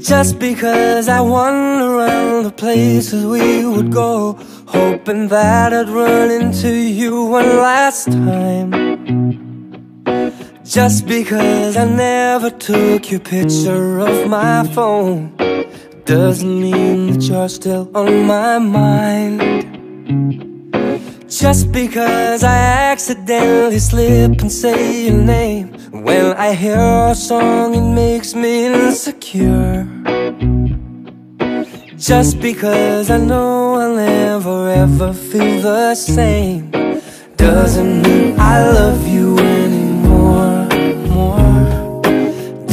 Just because I wander around the places we would go Hoping that I'd run into you one last time. Just because I never took your picture off my phone Doesn't mean that you're still on my mind. Just because I accidentally slip and say your name When I hear a song it makes me insecure just because I know I'll never ever feel the same Doesn't mean I love you anymore more.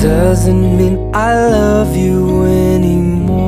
Doesn't mean I love you anymore